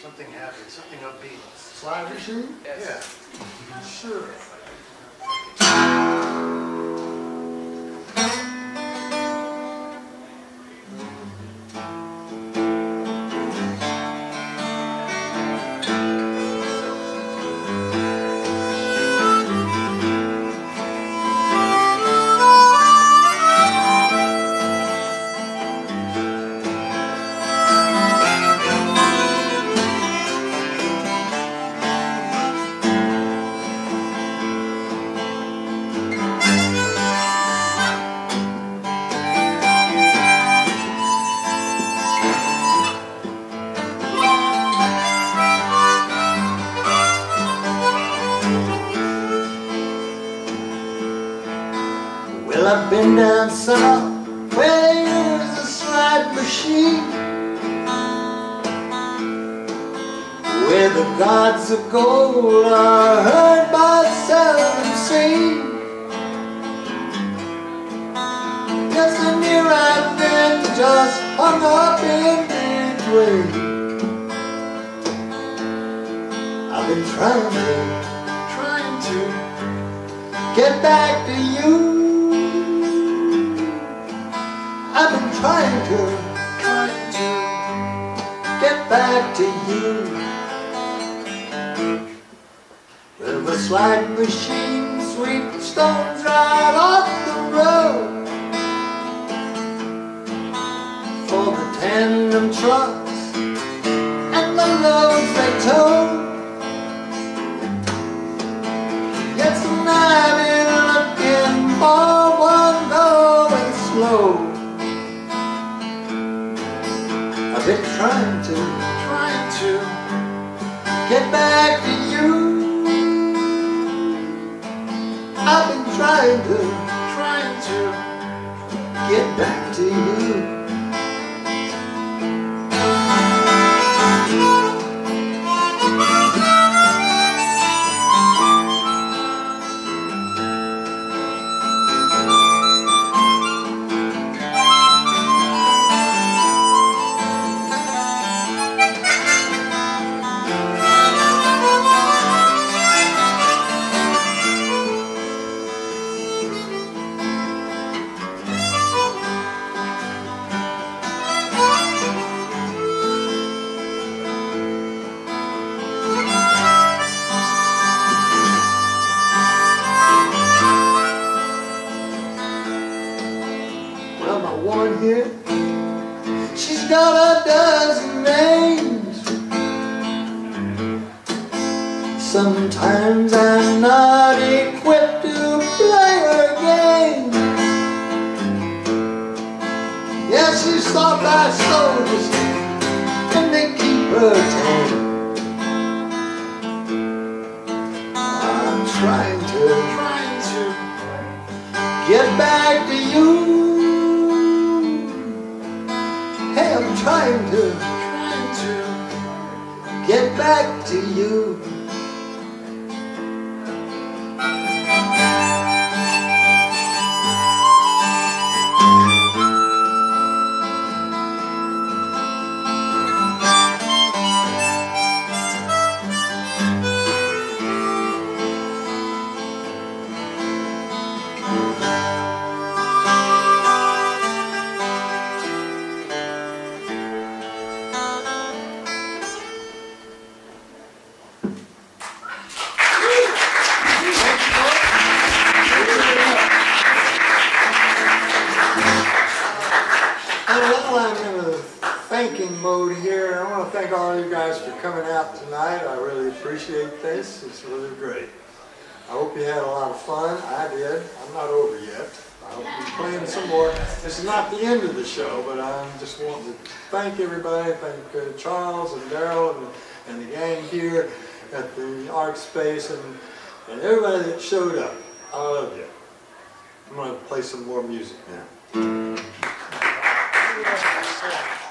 Something happy, something upbeat. Slide machine? Yeah. Sure. Well, I've been down south where there's a slide machine. Where the gods of gold are heard but seldom seen. Just a near been just hung up in midway I've been trying to, trying to get back to you back to you. Well, the slide machine sweep stones right off the road. For the tandem trucks and the loads they tow. Been trying to, trying to get back to you. I've been trying to, trying to get back to you. She's got a dozen names. Sometimes I'm not equipped to play her game. Yeah, she's thought by soldiers, and they keep her tame. I'm trying to, trying to get back to you. Trying to, trying to get back to you. Well, I'm in a thanking mode here. I want to thank all you guys for coming out tonight. I really appreciate this. It's really great. I hope you had a lot of fun. I did. I'm not over yet. I hope we're playing some more. This is not the end of the show, but I'm just wanting to thank everybody. Thank uh, Charles and Daryl and, and the gang here at the Art Space and, and everybody that showed up. I love you. I'm going to play some more music now. Thank you.